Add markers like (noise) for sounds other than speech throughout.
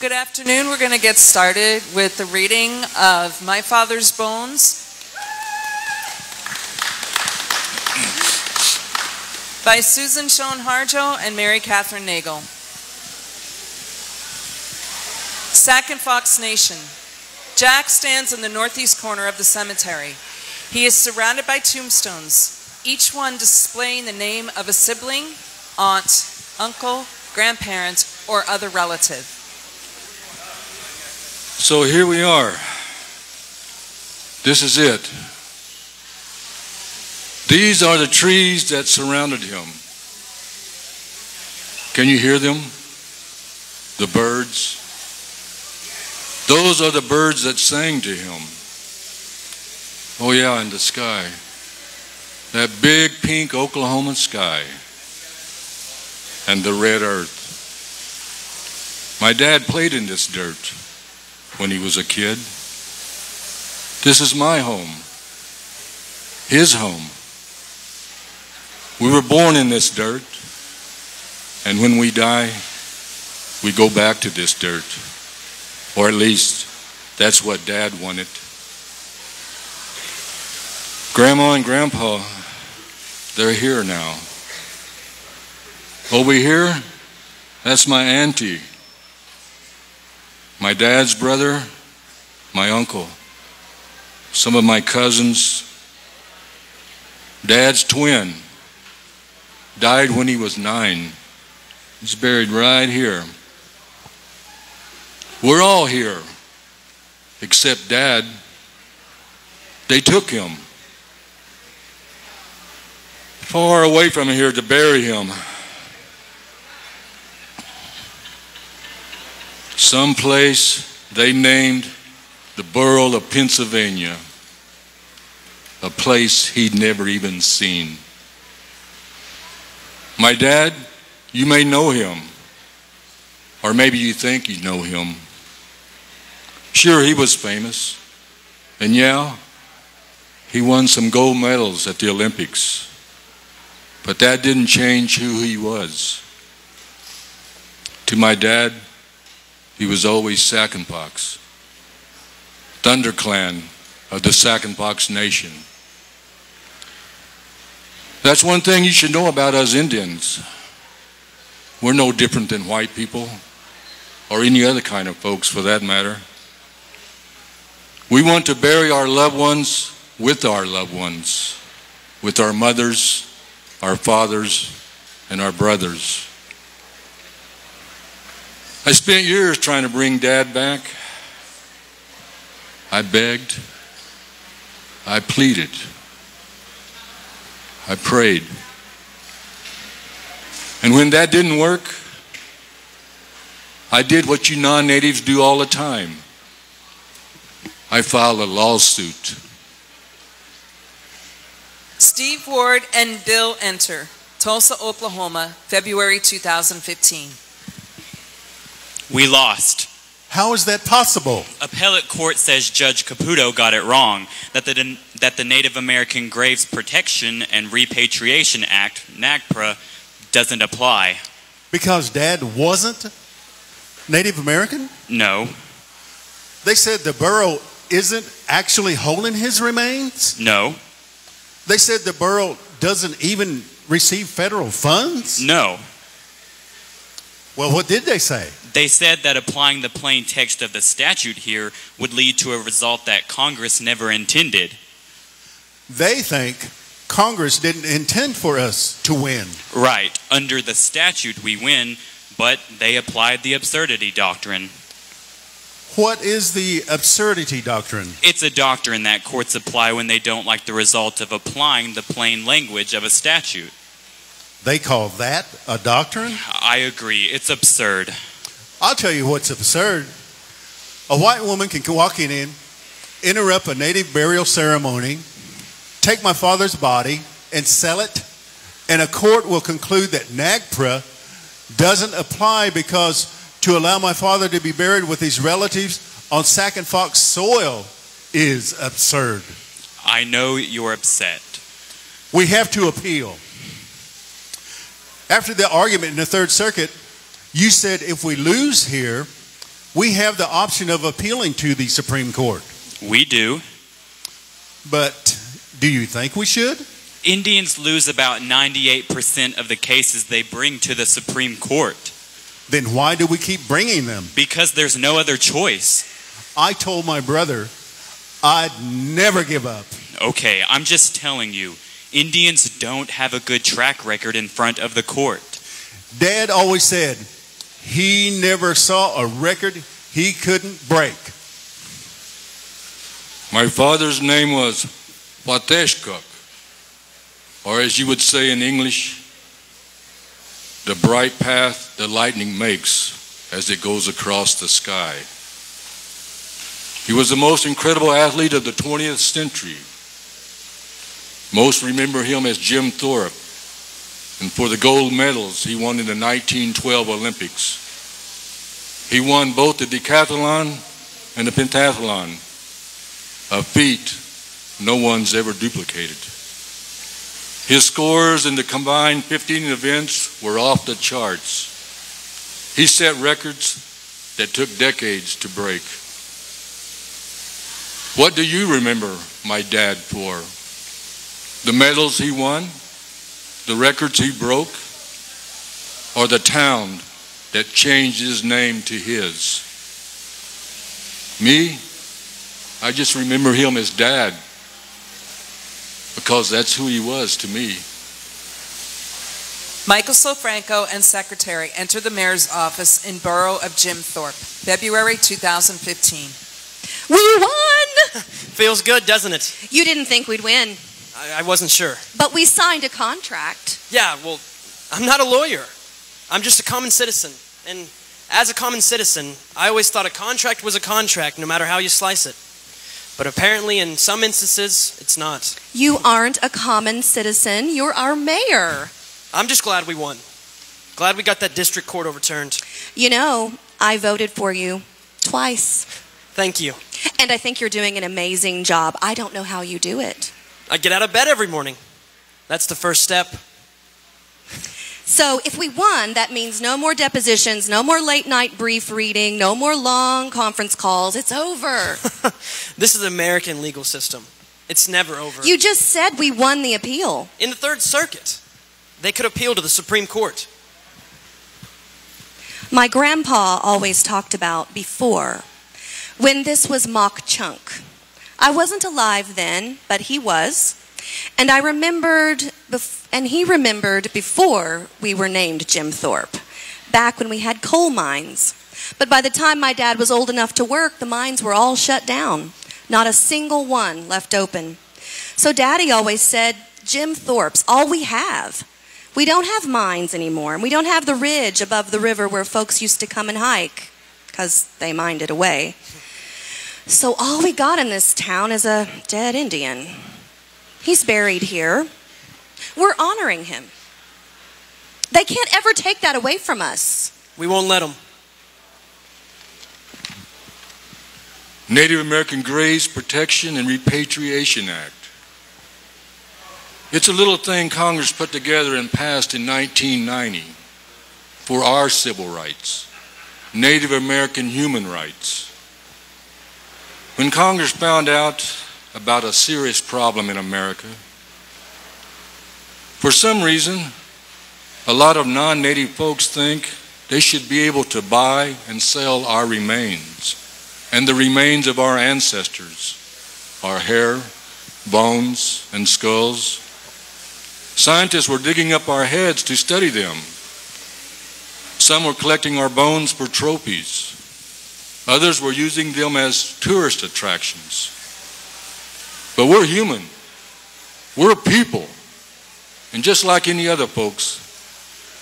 Good afternoon. We're going to get started with the reading of My Father's Bones by Suzan Shown Harjo and Mary Kathryn Nagle. Sac and Fox Nation. Jack stands in the northeast corner of the cemetery. He is surrounded by tombstones, each one displaying the name of a sibling, aunt, uncle, grandparent, or other relative. So here we are. This is it. These are the trees that surrounded him. Can you hear them? The birds. Those are the birds that sang to him. Oh, yeah, in the sky. That big pink Oklahoma sky. And the red earth. My dad played in this dirt when he was a kid. This is my home, his home. We were born in this dirt, and when we die, we go back to this dirt. Or at least, that's what Dad wanted. Grandma and Grandpa, they're here now. Over here, that's my auntie my dad's brother, my uncle, some of my cousins, dad's twin, died when he was nine. He's buried right here. We're all here, except dad. They took him far away from here to bury him. Someplace they named the borough of Pennsylvania, a place he'd never even seen. My dad, you may know him, or maybe you think you know him. Sure, he was famous, and yeah, he won some gold medals at the Olympics, but that didn't change who he was. To my dad, he was always Sac and Fox, ThunderClan of the Sac and Fox Nation. That's one thing you should know about us Indians. We're no different than white people or any other kind of folks for that matter. We want to bury our loved ones with our loved ones, with our mothers, our fathers, and our brothers. I spent years trying to bring dad back. I begged. I pleaded. I prayed. And when that didn't work, I did what you non natives do all the time I filed a lawsuit. Steve Ward and Bill Enter, Tulsa, Oklahoma, February 2015. We lost. How is that possible? Appellate court says Judge Caputo got it wrong that the, that the Native American Graves Protection and Repatriation Act, NAGPRA, doesn't apply. Because Dad wasn't Native American? No. They said the borough isn't actually holding his remains? No. They said the borough doesn't even receive federal funds? No. Well, what did they say? They said that applying the plain text of the statute here would lead to a result that Congress never intended. They think Congress didn't intend for us to win. Right. Under the statute, we win, but they applied the absurdity doctrine. What is the absurdity doctrine? It's a doctrine that courts apply when they don't like the result of applying the plain language of a statute. They call that a doctrine? I agree. It's absurd. I'll tell you what's absurd. A white woman can walk in, interrupt a native burial ceremony, take my father's body, and sell it, and a court will conclude that NAGPRA doesn't apply because to allow my father to be buried with his relatives on Sac and Fox soil is absurd. I know you're upset. We have to appeal. After the argument in the Third Circuit, you said if we lose here, we have the option of appealing to the Supreme Court. We do. But do you think we should? Indians lose about 98% of the cases they bring to the Supreme Court Then why do we keep bringing them? because there's no other choice. I told my brother I'd never give up. Okay, I'm just telling you, Indians don't have a good track record in front of the court. Dad always said he never saw a record he couldn't break. My father's name was Pateshkuk, or as you would say in English, the bright path the lightning makes as it goes across the sky. He was the most incredible athlete of the 20th century. Most remember him as Jim Thorpe, and for the gold medals he won in the 1912 Olympics. He won both the decathlon and the pentathlon a feat no one's ever duplicated. His scores in the combined 15 events were off the charts. He set records that took decades to break. What do you remember my dad for? The medals he won? The records he broke? Or the town that changed his name to his? Me? I just remember him as dad because that's who he was to me. Michael Sofranco and secretary enter the mayor's office in borough of Jim Thorpe, February 2015. We won! Feels good, doesn't it? You didn't think we'd win, I, I wasn't sure. but we signed a contract. Yeah, well, I'm not a lawyer. I'm just a common citizen. And as a common citizen, I always thought a contract was a contract, no matter how you slice it. But apparently, in some instances, it's not. You aren't a common citizen, you're our mayor. I'm just glad we won. Glad we got that district court overturned. You know, I voted for you twice, Thank you. and I think you're doing an amazing job. I don't know how you do it. I get out of bed every morning. That's the first step. So, if we won, that means no more depositions, no more late night brief reading, no more long conference calls. It's over. (laughs) This is the American legal system. It's never over. you just said we won the appeal. in the Third Circuit, they could appeal to the Supreme Court. My grandpa always talked about before when this was Mauch Chunk. I wasn't alive then, but he was. And I remembered, and he remembered before we were named Jim Thorpe, back when we had coal mines. But by the time my dad was old enough to work, the mines were all shut down. Not a single one left open. So daddy always said, Jim Thorpe's all we have. We don't have mines anymore, and we don't have the ridge above the river where folks used to come and hike, because they mined it away. So all we got in this town is a dead Indian. He's buried here. We're honoring him. They can't ever take that away from us. We won't let them. Native American Graves Protection and Repatriation Act. It's a little thing Congress put together and passed in 1990 for our civil rights, Native American human rights. When Congress found out about a serious problem in America, for some reason, a lot of non native folks think they should be able to buy and sell our remains and the remains of our ancestors, our hair, bones, and skulls. Scientists were digging up our heads to study them. Some were collecting our bones for trophies. Others were using them as tourist attractions. But we're human. We're people. And just like any other folks,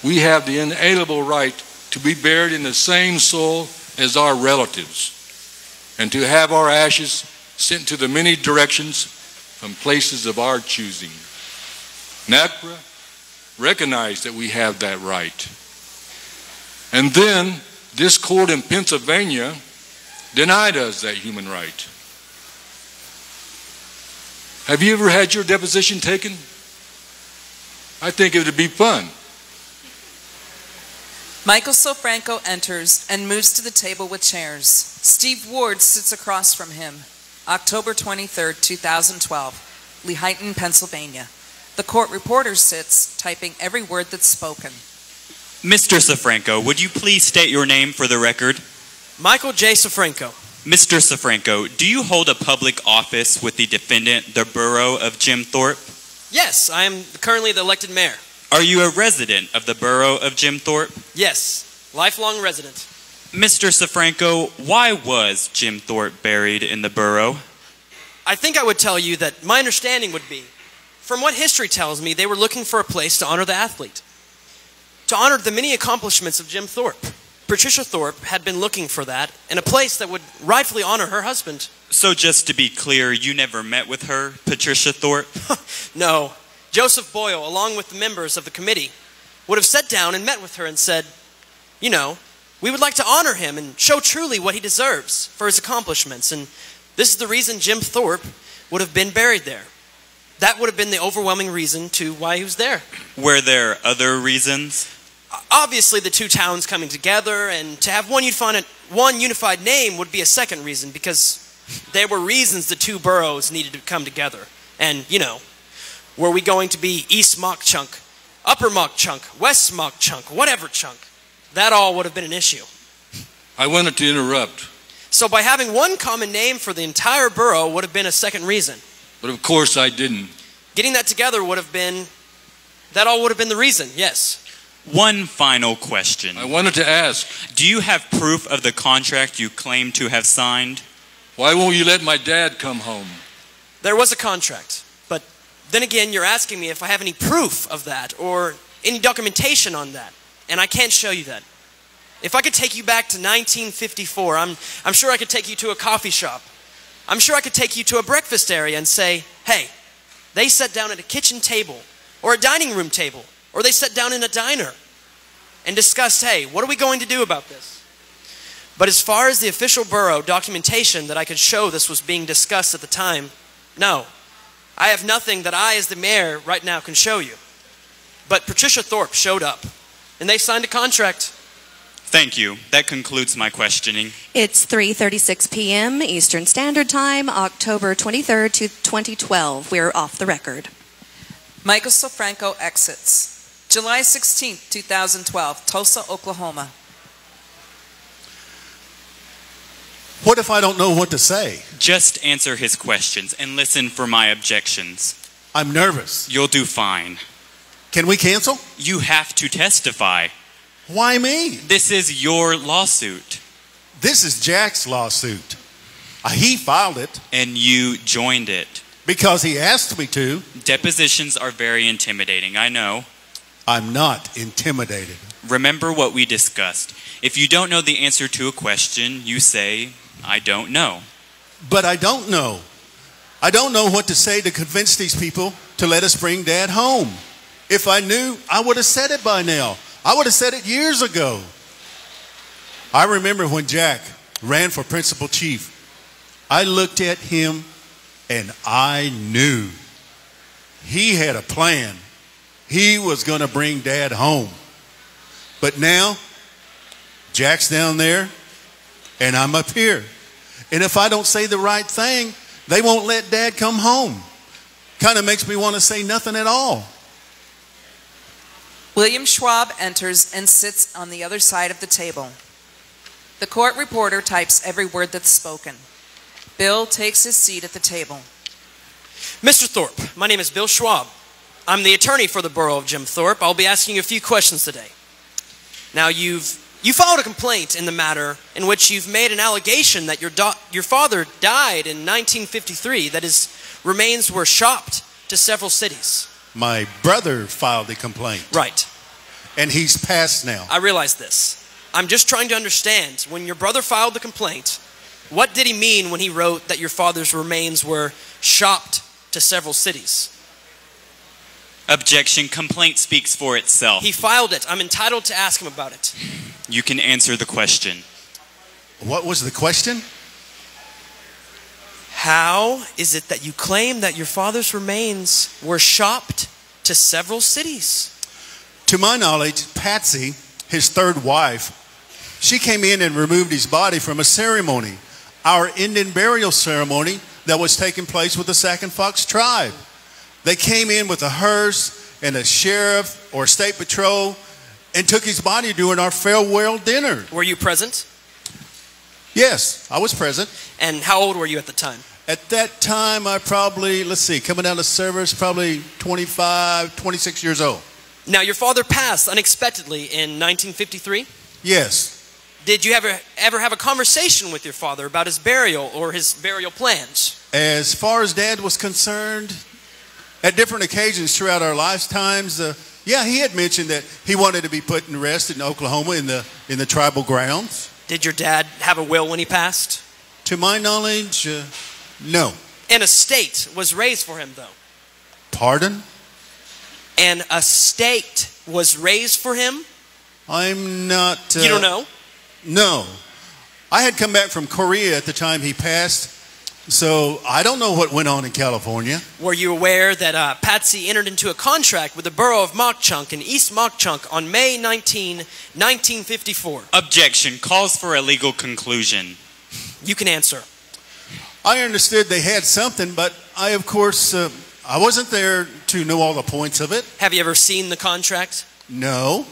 we have the inalienable right to be buried in the same soil as our relatives and to have our ashes sent to the many directions from places of our choosing. NAGPRA recognized that we have that right. And then this court in Pennsylvania denied us that human right. Have you ever had your deposition taken? I think it would be fun. Michael Sofranco enters and moves to the table with chairs. Steve Ward sits across from him. October 23, 2012, Lehighton, Pennsylvania. The court reporter sits, typing every word that's spoken. Mr. Sofranco, would you please state your name for the record? Michael J. Sofranco. Mr. Sofranco, do you hold a public office with the defendant, the borough of Jim Thorpe? Yes, I am currently the elected mayor. Are you a resident of the borough of Jim Thorpe? Yes, lifelong resident. Mr. Sofranco, why was Jim Thorpe buried in the borough? I think I would tell you that my understanding would be from what history tells me, they were looking for a place to honor the athlete, to honor the many accomplishments of Jim Thorpe. Patricia Thorpe had been looking for that in a place that would rightfully honor her husband. So, just to be clear, you never met with her, Patricia Thorpe? (laughs) no. Joseph Boyle, along with the members of the committee, would have sat down and met with her and said, You know, we would like to honor him and show truly what he deserves for his accomplishments. And this is the reason Jim Thorpe would have been buried there. That would have been the overwhelming reason to why he was there. Were there other reasons? Obviously, the two towns coming together and to have one unified, one unified name would be a second reason because there were reasons the two boroughs needed to come together. And, you know, were we going to be East Mauch Chunk, Upper Mauch Chunk, West Mauch Chunk, whatever chunk? That all would have been an issue. I wanted to interrupt, So by having one common name for the entire borough would have been a second reason. but of course I didn't. Getting that together would have been, that all would have been the reason, yes. One final question. I wanted to ask, Do you have proof of the contract you claim to have signed? why won't you let my dad come home? There was a contract, but then again, you're asking me if I have any proof of that or any documentation on that, and I can't show you that. If I could take you back to 1954, I'm, I'm sure I could take you to a coffee shop. I'm sure I could take you to a breakfast area and say, hey, they sat down at a kitchen table or a dining room table, or they sat down in a diner and discussed, hey, what are we going to do about this? But as far as the official borough documentation that I could show this was being discussed at the time, no. I have nothing that I, as the mayor, right now can show you. But Patricia Thorpe showed up, and they signed a contract. Thank you. That concludes my questioning. It's 3:36 p.m. Eastern Standard Time, October 23rd to 2012. We're off the record. Michael Sofranco exits. July 16, 2012, Tulsa, Oklahoma. What if I don't know what to say? Just answer his questions and listen for my objections. I'm nervous. You'll do fine. Can we cancel? You have to testify. Why me? This is your lawsuit, This is Jack's lawsuit. Uh, He filed it and you joined it. because he asked me to. Depositions are very intimidating, I know. I'm not intimidated. Remember what we discussed. If you don't know the answer to a question, you say, I don't know. But I don't know. I don't know what to say to convince these people to let us bring dad home. If I knew, I would have said it by now. I would have said it years ago. I remember when Jack ran for principal chief. I looked at him and I knew he had a plan. He was going to bring dad home. But now, Jack's down there and I'm up here. And if I don't say the right thing, they won't let dad come home. Kind of makes me want to say nothing at all. William Schwab enters and sits on the other side of the table. The court reporter types every word that's spoken. Bill takes his seat at the table. Mr. Thorpe, my name is Bill Schwab. I'm the attorney for the borough of Jim Thorpe. I'll be asking you a few questions today. Now, you've you filed a complaint in the matter in which you've made an allegation that your do- your father died in 1953. That his remains were shopped to several cities. My brother filed a complaint, Right. and he's passed now. I realize this. I'm just trying to understand. When your brother filed the complaint, what did he mean when he wrote that your father's remains were shopped to several cities? Objection. Complaint speaks for itself. He filed it. I'm entitled to ask him about it. You can answer the question. What was the question? How is it that you claim that your father's remains were shopped to several cities? To my knowledge, Patsy his third wife, she came in and removed his body from a ceremony, our Indian burial ceremony that was taking place with the Sac and Fox tribe. They came in with a hearse and a sheriff or state patrol and took his body during our farewell dinner. Were you present? Yes, I was present. And how old were you at the time? At that time, I probably, let's see, coming out of service, probably 25, 26 years old. Now, your father passed unexpectedly in 1953. Yes. Did you ever ever have a conversation with your father about his burial or his burial plans? As far as dad was concerned, at different occasions throughout our lifetimes, uh, yeah, he had mentioned that he wanted to be put in rest in Oklahoma in the, in the tribal grounds. Did your dad have a will when he passed? To my knowledge, uh, no. An estate was raised for him, though. Pardon? An estate was raised for him. I'm not. Uh, you don't know? No. I had come back from Korea at the time he passed, so I don't know what went on in California. Were you aware that uh, Patsy entered into a contract with the borough of Mauch Chunk in East Mauch Chunk on May 19, 1954? Objection calls for a legal conclusion. You can answer. I understood they had something, but I, of course, uh, I wasn't there to know all the points of it. Have you ever seen the contract? No.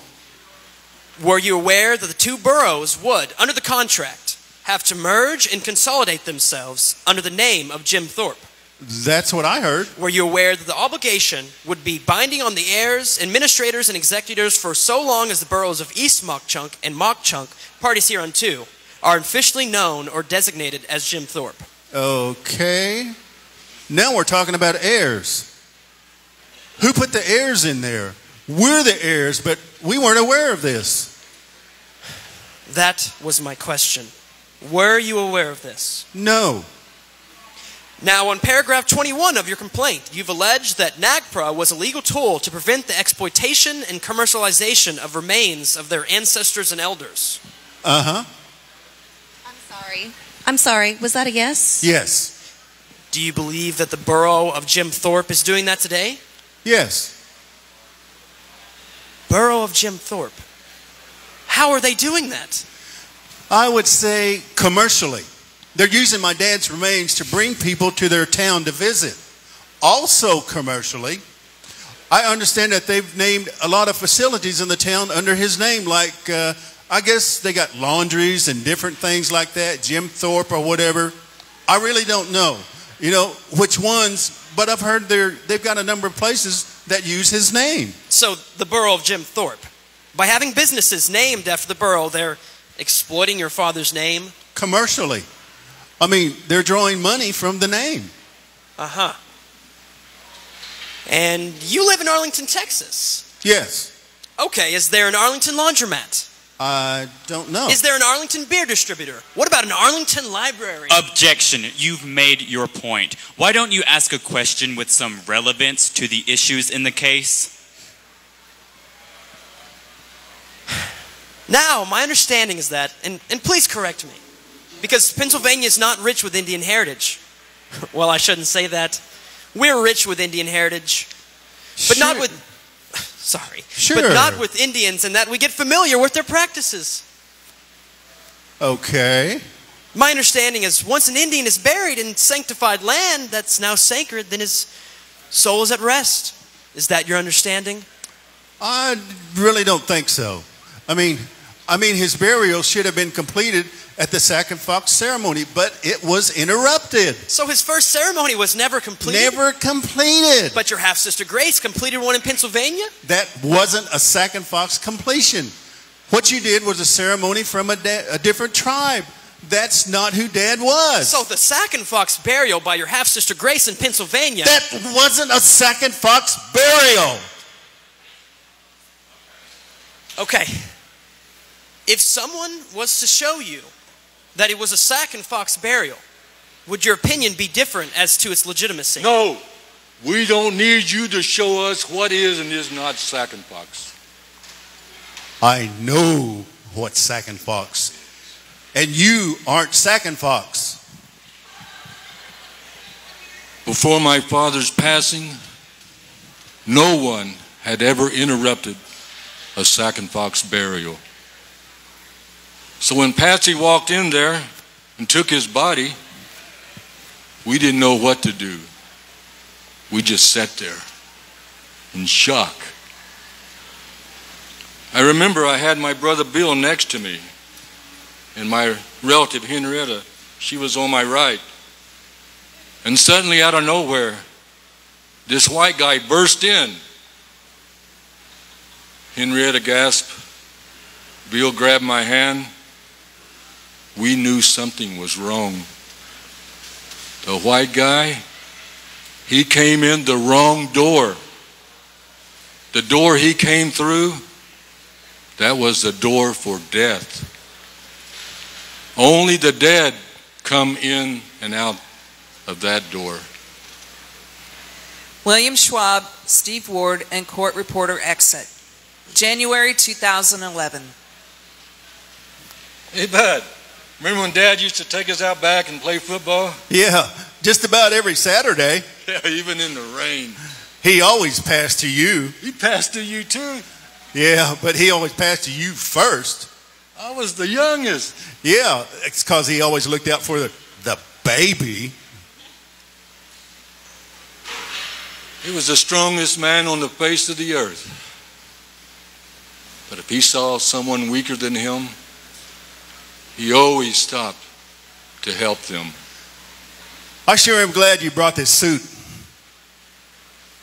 Were you aware that the two boroughs would, under the contract, have to merge and consolidate themselves under the name of Jim Thorpe? That's what I heard. Were you aware that the obligation would be binding on the heirs, administrators, and executors for so long as the boroughs of East Mauch Chunk and Mauch Chunk, parties hereunto, are officially known or designated as Jim Thorpe? Okay. Now we're talking about heirs. Who put the heirs in there? We're the heirs, but we weren't aware of this. That was my question. Were you aware of this? No. Now, on paragraph 21 of your complaint, you've alleged that NAGPRA was a legal tool to prevent the exploitation and commercialization of remains of their ancestors and elders. Uh huh. I'm sorry. I'm sorry. Was that a yes? Yes. Do you believe that the borough of Jim Thorpe is doing that today? Yes. Borough of Jim Thorpe. How are they doing that? I would say commercially. They're using my dad's remains to bring people to their town to visit. Also, commercially, I understand that they've named a lot of facilities in the town under his name, like uh, I guess they got laundries and different things like that, Jim Thorpe or whatever. I really don't know, you know, which ones, but I've heard they're, they've got a number of places that use his name. So, the borough of Jim Thorpe, by having businesses named after the borough, they're exploiting your father's name? Commercially. I mean, they're drawing money from the name. Uh huh. And you live in Arlington, Texas. Yes. Okay, is there an Arlington laundromat? I don't know. Is there an Arlington beer distributor? What about an Arlington library? Objection. You've made your point. Why don't you ask a question with some relevance to the issues in the case? Now, my understanding is that, and, and please correct me, because Pennsylvania is not rich with Indian heritage. (laughs) well, I shouldn't say that. We're rich with Indian heritage, but not with, (laughs) sorry, Sure. but not with Indians, and that we get familiar with their practices. Okay. My understanding is once an Indian is buried in sanctified land that's now sacred, then his soul is at rest. Is that your understanding? I really don't think so. I mean, I mean, his burial should have been completed at the Sac and Fox ceremony, but it was interrupted. So his first ceremony was never completed. Never completed. But your half sister Grace completed one in Pennsylvania? that wasn't a Sac and Fox completion. What you did was a ceremony from a, a different tribe. That's not who Dad was. So the Sac and Fox burial by your half sister Grace in Pennsylvania. that wasn't a Sac and Fox burial. okay. If someone was to show you that it was a Sac and Fox burial, would your opinion be different as to its legitimacy? No, we don't need you to show us what is and is not Sac and Fox. I know what Sac and Fox. And you aren't Sac and Fox. Before my father's passing, no one had ever interrupted a Sac and Fox burial. So when Patsy walked in there and took his body, we didn't know what to do. We just sat there in shock. I remember I had my brother Bill next to me, and my relative Henrietta, she was on my right. And suddenly, out of nowhere, this white guy burst in. Henrietta gasped. Bill grabbed my hand. We knew something was wrong. The white guy, he came in the wrong door. The door he came through, that was the door for death. Only the dead come in and out of that door. William Schwab, Steve Ward, and court reporter exit. January 2011. Hey, Bud, remember when Dad used to take us out back and play football? (laughs) Yeah, just about every Saturday. Yeah, even in the rain. He always passed to you. He passed to you too. Yeah, but he always passed to you first. I was the youngest. Yeah, it's because he always looked out for the, the baby. He was the strongest man on the face of the earth. But if he saw someone weaker than him, he always stopped to help them. I sure am glad you brought this suit.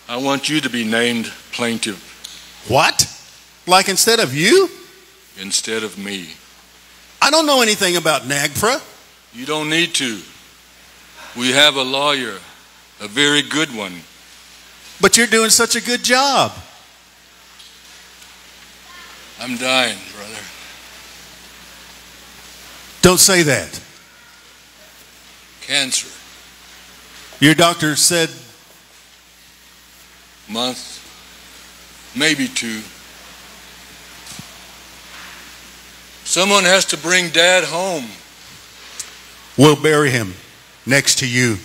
I want you to be named plaintiff What? Like instead of you? instead of me. I don't know anything about NAGPRA. You don't need to. We have a lawyer, a very good one. But you're doing such a good job. I'm dying, brother. Don't say that. Cancer. Your doctor said, Month, maybe two. Someone has to bring Dad home. we'll bury him next to you.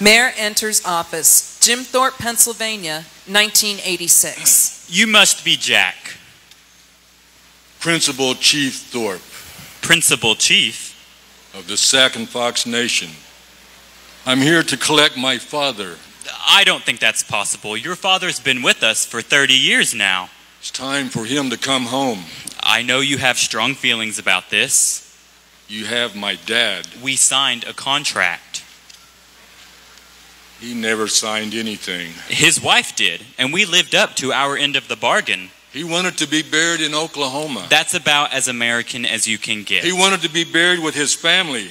Mayor enters office. Jim Thorpe, Pennsylvania, 1986. You must be Jack. Principal Chief Thorpe Principal Chief. of the Sac and Fox Nation. I'm here to collect my father. I don't think that's possible. Your father's been with us for 30 years now. It's time for him to come home. I know you have strong feelings about this. You have my dad. We signed a contract. He never signed anything. His wife did, and we lived up to our end of the bargain. He wanted to be buried in Oklahoma. That's about as American as you can get. He wanted to be buried with his family.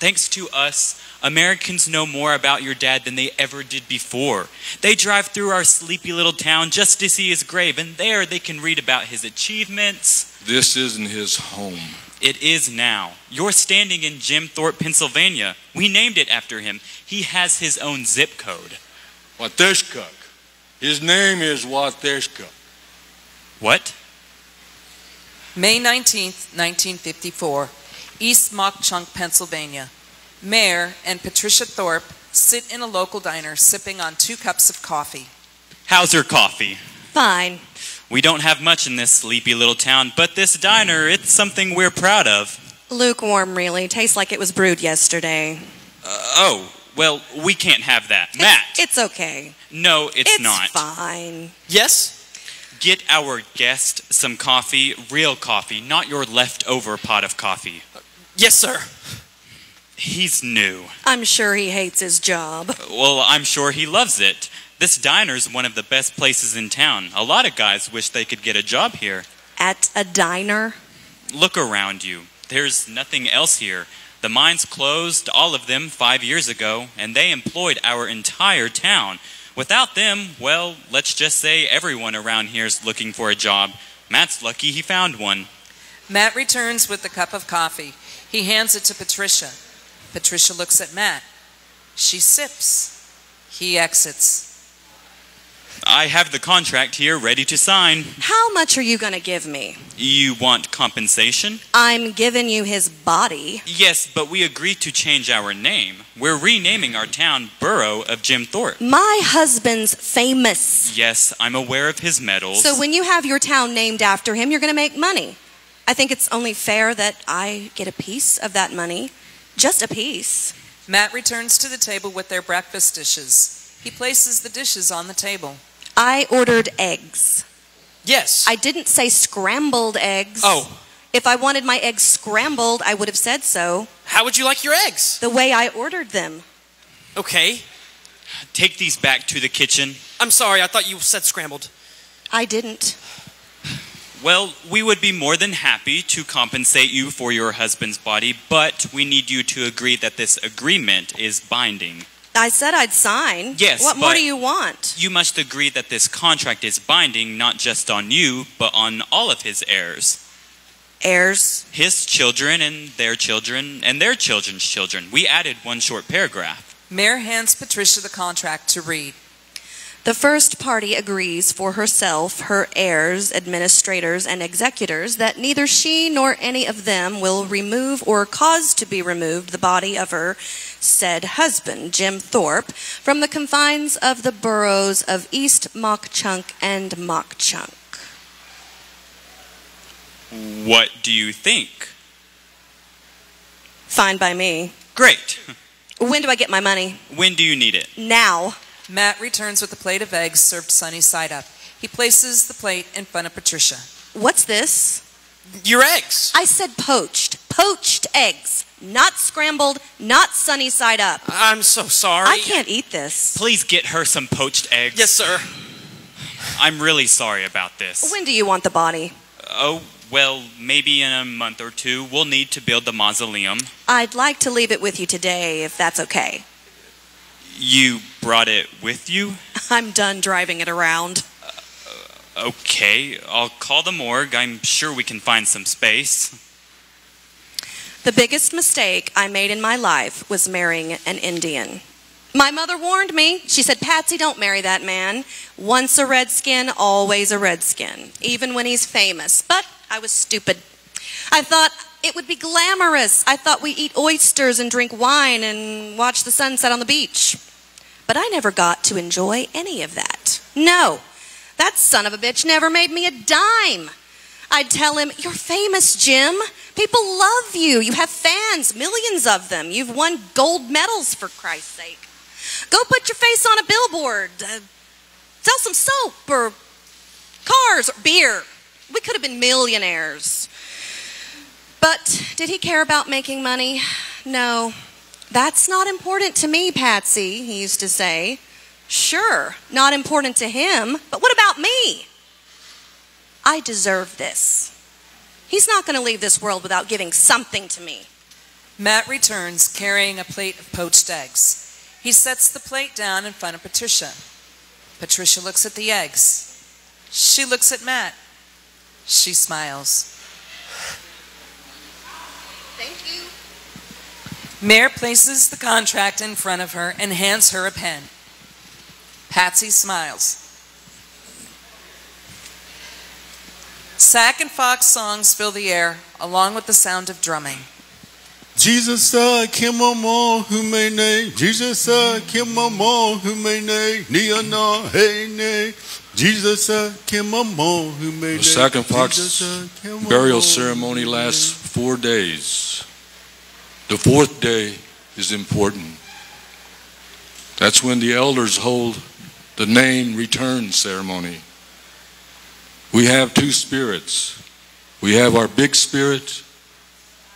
Thanks to us, Americans know more about your dad than they ever did before. They drive through our sleepy little town just to see his grave, and there they can read about his achievements. This isn't his home. It is now. You're standing in Jim Thorpe, Pennsylvania. We named it after him. He has his own zip code. Wateshkuk. His name is Wateshkuk. What? May 19th, 1954. East Mauch Chunk, Pennsylvania. Mayor and Patricia Thorpe sit in a local diner sipping on two cups of coffee. How's your coffee? Fine. We don't have much in this sleepy little town, but this diner, it's something we're proud of. Lukewarm, really. Tastes like it was brewed yesterday. Uh, oh, well, we can't have that. Matt! It's, it's okay. no, it's, not. fine. Yes? Get our guest some coffee, real coffee, not your leftover pot of coffee. Yes, sir. He's new. I'm sure he hates his job. Well, I'm sure he loves it. This diner's one of the best places in town. A lot of guys wish they could get a job here. At a diner? Look around you. There's nothing else here. The mines closed, all of them, five years ago, and they employed our entire town. Without them, well, let's just say everyone around here's looking for a job. Matt's lucky he found one. Matt returns with the cup of coffee. He hands it to Patricia. Patricia looks at Matt. She sips. He exits. I have the contract here ready to sign. How much are you going to give me? You want compensation? I'm giving you his body. Yes, but we agreed to change our name. We're renaming our town Borough of Jim Thorpe. My husband's famous. Yes, I'm aware of his medals. So when you have your town named after him, you're going to make money. I think it's only fair that I get a piece of that money. Just a piece. Matt returns to the table with their breakfast dishes. He places the dishes on the table. I ordered eggs. Yes. I didn't say scrambled eggs. oh, If I wanted my eggs scrambled, I would have said so. how would you like your eggs? The way I ordered them. Okay. Take these back to the kitchen. I'm sorry. I thought you said scrambled. I didn't. Well, we would be more than happy to compensate you for your husband's body, but we need you to agree that this agreement is binding. I said I'd sign. Yes, What more do you want? You must agree that this contract is binding not just on you, but on all of his heirs. Heirs. His children and their children and their children's children. We added one short paragraph. Mayor hands Patricia the contract to read. The first party agrees for herself, her heirs, administrators, and executors that neither she nor any of them will remove or cause to be removed the body of her said husband, Jim Thorpe, from the confines of the boroughs of East Mauch Chunk and Mauch Chunk. What do you think? Fine by me. Great. When do I get my money? When do you need it? Now. Matt returns with a plate of eggs served sunny side up. He places the plate in front of Patricia. What's this? Your eggs. I said poached. Poached eggs. Not scrambled, not sunny side up. I'm so sorry. I can't eat this. Please get her some poached eggs. Yes, sir. I'm really sorry about this. When do you want the body? Oh, well, maybe in a month or two, we'll need to build the mausoleum. I'd like to leave it with you today, if that's okay. You brought it with you? (laughs) I'm done driving it around. Uh, okay, I'll call the morgue. I'm sure we can find some space. The biggest mistake I made in my life was marrying an Indian. My mother warned me. She said, Patsy, don't marry that man. Once a redskin, always a redskin, even when he's famous. But I was stupid. I thought it would be glamorous. I thought we'd eat oysters and drink wine and watch the sunset on the beach. But I never got to enjoy any of that. No, that son of a bitch never made me a dime. I'd tell him, You're famous, Jim. People love you. You have fans, millions of them. You've won gold medals, for Christ's sake. Go put your face on a billboard. Uh, sell some soap or cars or beer. We could have been millionaires. But did he care about making money? No. That's not important to me, Patsy, he used to say. Sure, not important to him, but what about me? I deserve this. He's not going to leave this world without giving something to me. Matt returns carrying a plate of poached eggs. He sets the plate down in front of Patricia. Patricia looks at the eggs. She looks at Matt. She smiles. Thank you. Mayor places the contract in front of her and hands her a pen. Patsy smiles. Sac and Fox songs fill the air, along with the sound of drumming. Jesus sa kimamo humene. Jesus sa kimamo humene. Niana hey ne. Jesus sa kimamo humene. The Sac and Fox Jesus sa burial ceremony lasts four days. The fourth day is important. That's when the elders hold the name return ceremony. We have two spirits. We have our big spirit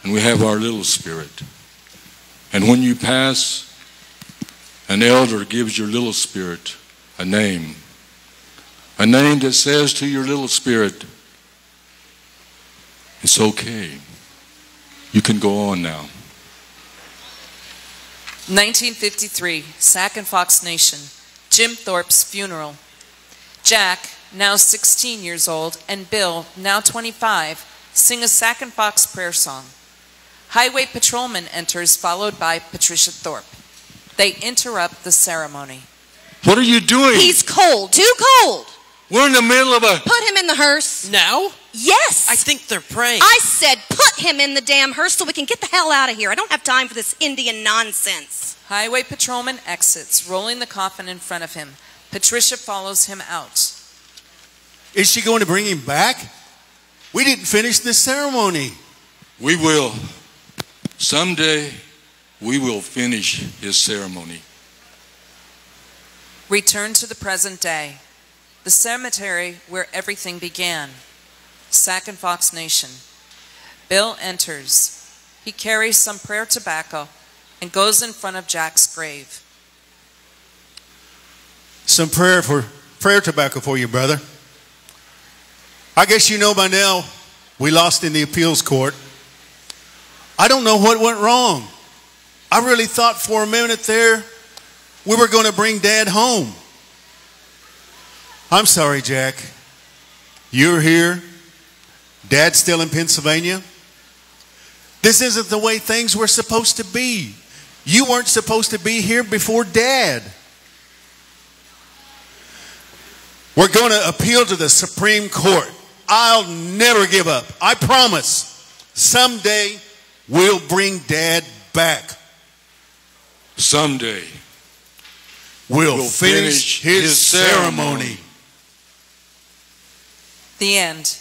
and we have our little spirit. And when you pass, an elder gives your little spirit a name. A name that says to your little spirit, it's okay. You can go on now. 1953, Sac and Fox Nation, Jim Thorpe's funeral. Jack, now 16 years old, and Bill, now 25, sing a Sac and Fox prayer song. Highway patrolman enters, followed by Patricia Thorpe. They interrupt the ceremony. What are you doing? He's cold, too cold. We're in the middle of a. Put him in the hearse. Now? Yes. I think they're praying. I said put him in the damn hearse so we can get the hell out of here. I don't have time for this Indian nonsense. Highway patrolman exits, rolling the coffin in front of him. Patricia follows him out. Is she going to bring him back? We didn't finish this ceremony. We will. Someday, we will finish his ceremony. Return to the present day, the cemetery where everything began. Sac and Fox Nation. Bill enters. He carries some prayer tobacco and goes in front of Jack's grave. Some prayer for prayer tobacco for you, brother. I guess you know by now we lost in the appeals court. I don't know what went wrong. I really thought for a minute there we were going to bring dad home. I'm sorry, Jack. You're here. Dad's still in Pennsylvania. This isn't the way things were supposed to be. You weren't supposed to be here before dad. We're going to appeal to the Supreme Court. I'll never give up. I promise. Someday we'll bring dad back. Someday, We'll, We'll finish, finish his, his ceremony. ceremony. The end.